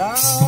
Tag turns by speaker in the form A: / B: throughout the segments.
A: Oh.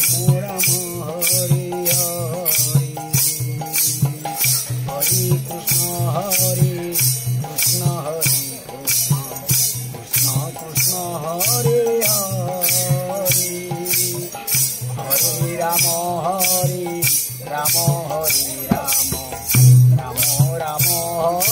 A: Ram Ram Ram Ram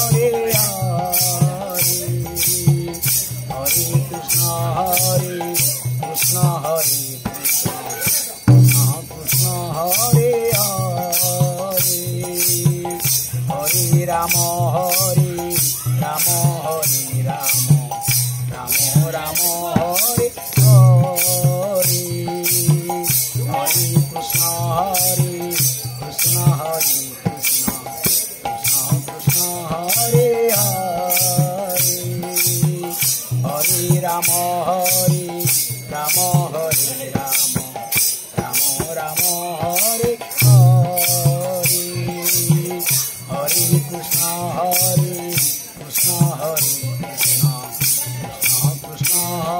A: amore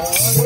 A: Oh.